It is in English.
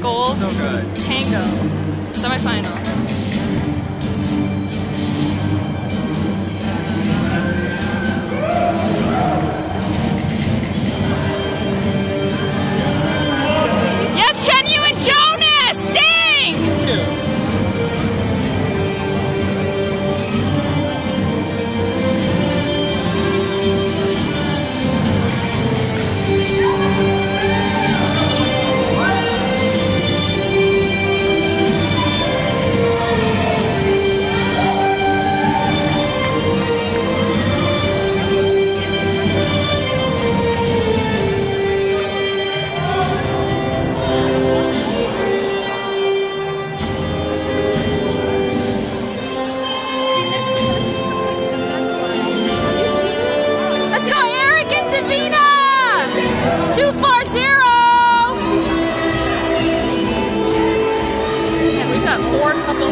gold, So tango, semifinal. four couples.